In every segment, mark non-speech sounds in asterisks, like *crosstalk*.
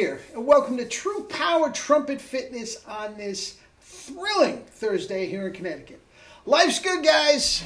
here, and welcome to True Power Trumpet Fitness on this thrilling Thursday here in Connecticut. Life's good, guys.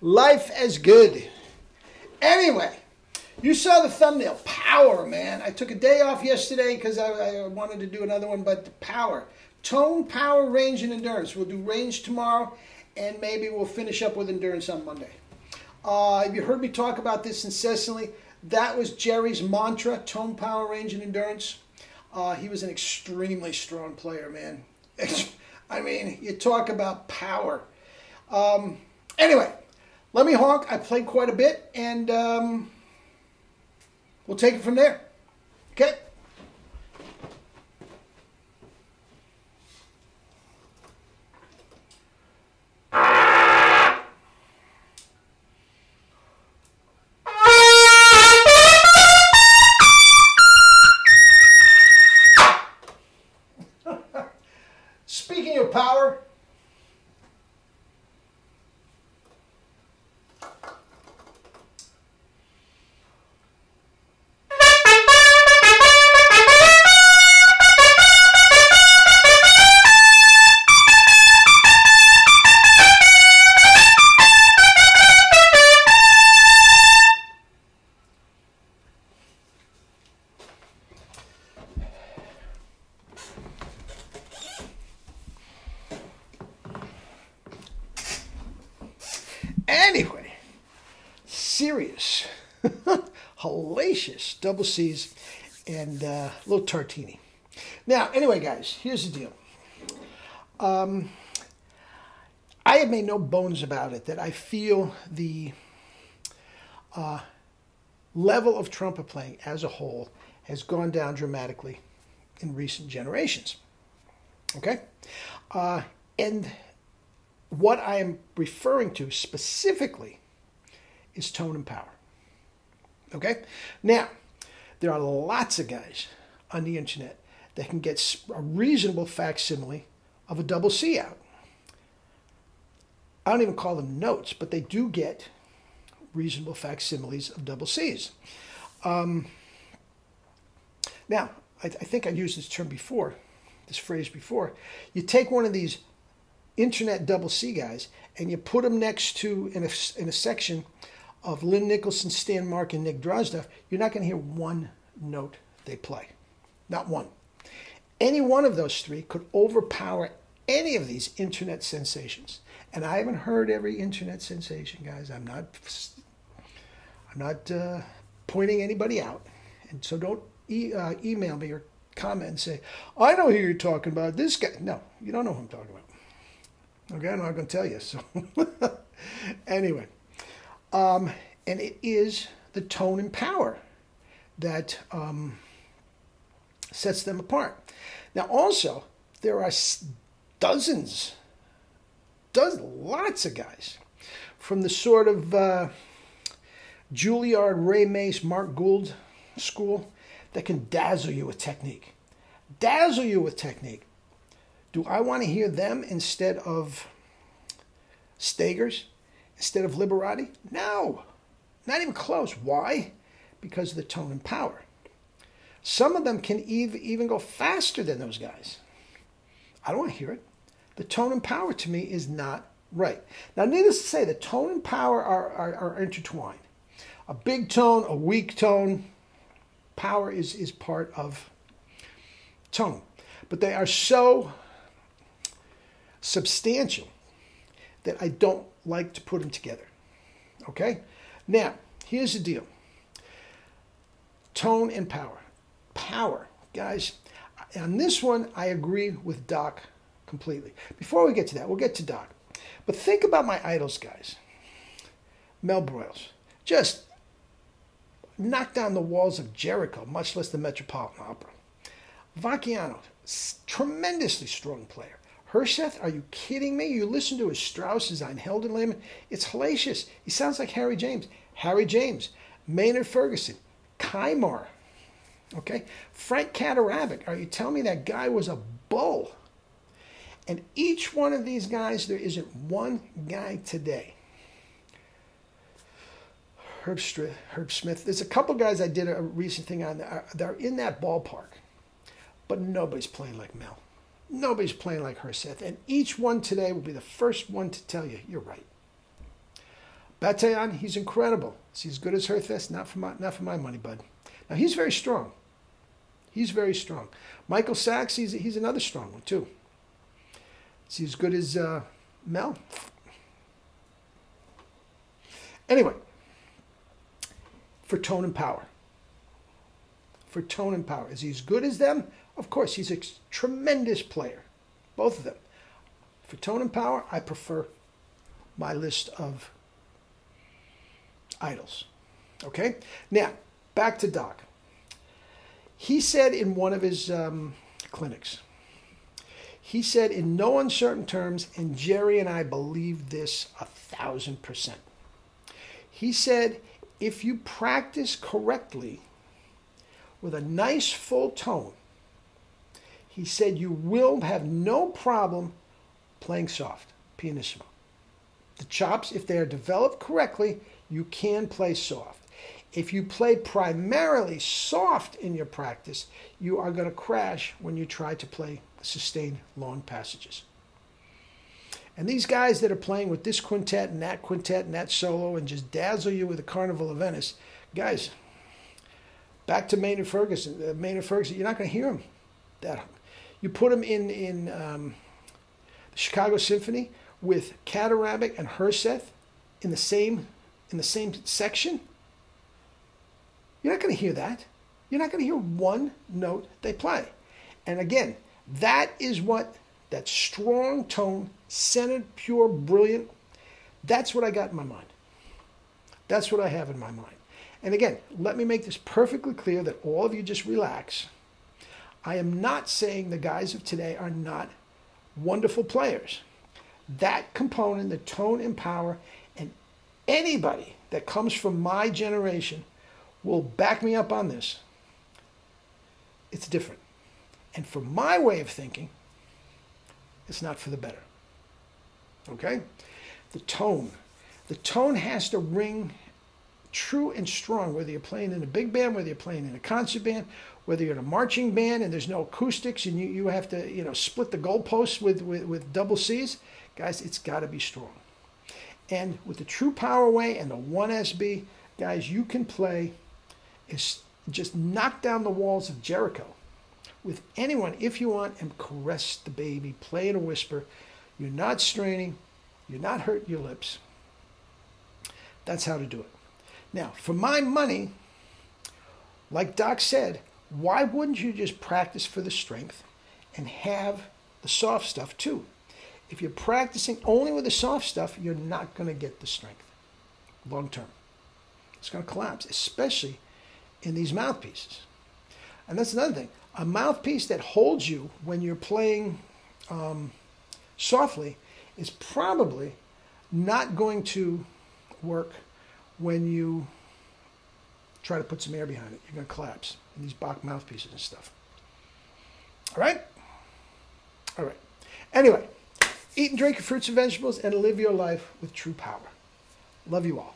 Life as good. Anyway, you saw the thumbnail. Power, man. I took a day off yesterday because I, I wanted to do another one, but the power. Tone, power, range, and endurance. We'll do range tomorrow, and maybe we'll finish up with endurance on Monday. Uh, you heard me talk about this incessantly. That was Jerry's mantra tone, power, range, and endurance. Uh, he was an extremely strong player, man. *laughs* I mean, you talk about power. Um, anyway, let me honk. I played quite a bit, and um, we'll take it from there. Anyway, serious, *laughs* hellacious double C's and uh, a little tartini. Now, anyway, guys, here's the deal. Um, I have made no bones about it that I feel the uh, level of trumpet playing as a whole has gone down dramatically in recent generations. Okay? Uh, and what I am referring to specifically is tone and power. Okay? Now, there are lots of guys on the internet that can get a reasonable facsimile of a double C out. I don't even call them notes, but they do get reasonable facsimiles of double C's. Um, now, I, I think I used this term before, this phrase before. You take one of these internet double C guys and you put them next to in a, in a section of Lynn Nicholson, Stan Mark, and Nick Drozdoff, you're not going to hear one note they play. Not one. Any one of those three could overpower any of these internet sensations. And I haven't heard every internet sensation, guys. I'm not, I'm not uh, pointing anybody out. And so don't e- uh, email me or comment and say, I know who you're talking about. This guy. No, you don't know who I'm talking about. Okay, I'm not going to tell you. So, *laughs* anyway, um, and it is the tone and power that um, sets them apart. Now, also, there are dozens, dozens, lots of guys from the sort of uh, Juilliard, Ray Mace, Mark Gould school that can dazzle you with technique. Dazzle you with technique. Do I want to hear them instead of Staigers, instead of Liberati? No, not even close. Why? Because of the tone and power. Some of them can even go faster than those guys. I don't want to hear it. The tone and power to me is not right. Now, needless to say, the tone and power are, are, are intertwined. A big tone, a weak tone, power is, is part of tone. But they are so substantial that I don't like to put them together. Okay? Now, here's the deal tone and power. Power, guys. On this one, I agree with Doc completely. Before we get to that, we'll get to Doc. But think about my idols, guys. Mel Broiles. Just knocked down the walls of Jericho, much less the Metropolitan Opera. Vacchiano, tremendously strong player. Herseth, are you kidding me? You listen to his Strauss's Ein Heldenleben, it's hellacious. He sounds like Harry James. Harry James, Maynard Ferguson, Kymar, okay? Frank Kaderabek, are you telling me that guy was a bull? And each one of these guys, there isn't one guy today Herb, Str- Herb Smith. There's a couple guys I did a recent thing on. That they're in that ballpark, but nobody's playing like Mel. Nobody's playing like Herseth. And each one today will be the first one to tell you, you're right. Bataillon, he's incredible. Is he as good as Herseth? Not for my, not for my money, bud. Now, he's very strong. He's very strong. Michael Sachs, he's, he's another strong one, too. Is he as good as uh, Mel? Anyway, for tone and power. For tone and power. Is he as good as them? Of course, he's a tremendous player. Both of them. For tone and power, I prefer my list of idols. Okay? Now, back to Doc. He said in one of his um, clinics, he said in no uncertain terms, and Jerry and I believe this a thousand percent. He said, if you practice correctly with a nice full tone, he said you will have no problem playing soft, pianissimo. The chops, if they are developed correctly, you can play soft. If you play primarily soft in your practice, you are going to crash when you try to play sustained long passages. And these guys that are playing with this quintet and that quintet and that solo and just dazzle you with the Carnival of Venice, guys, back to Maynard Ferguson. Uh, Maynard Ferguson, you're not going to hear him. That you put him in in um, the Chicago Symphony with Kaderabek and Herseth in the same in the same section. You're not going to hear that. You're not going to hear one note they play. And again, that is what that strong tone, centered, pure, brilliant. That's what I got in my mind. That's what I have in my mind. And again, let me make this perfectly clear that all of you just relax. I am not saying the guys of today are not wonderful players. That component, the tone and power, and anybody that comes from my generation will back me up on this. It's different. And for my way of thinking, it's not for the better. Okay? The tone. The tone has to ring true and strong, whether you're playing in a big band, whether you're playing in a concert band, whether you're in a marching band and there's no acoustics and you, you have to, you know, split the goalposts with, with, with double C's, guys, it's got to be strong. And with the true power way and the 1SB, guys, you can play is just knock down the walls of Jericho with anyone if you want and caress the baby, play in a whisper. You're not straining, you're not hurting your lips. That's how to do it. Now, for my money, like Doc said, why wouldn't you just practice for the strength and have the soft stuff too? If you're practicing only with the soft stuff, you're not going to get the strength long term. It's going to collapse, especially in these mouthpieces. And that's another thing a mouthpiece that holds you when you're playing um, softly is probably not going to work when you try to put some air behind it. You're going to collapse in these Bach mouthpieces and stuff. All right? All right. Anyway, eat and drink your fruits and vegetables and live your life with true power. Love you all.